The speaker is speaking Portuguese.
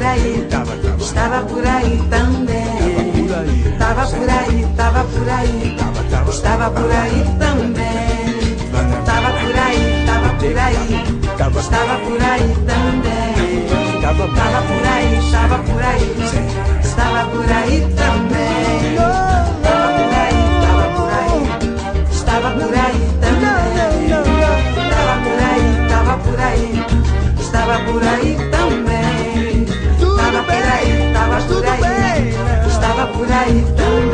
por aí, tava. estava por aí também. Estava por aí, estava por aí, estava por aí também. Estava por aí, estava por aí, estava por aí também. Estava por aí, estava por aí, estava por aí também. Estava por aí, estava por aí, estava por aí também. Estava por aí, estava por aí, estava por aí. Don't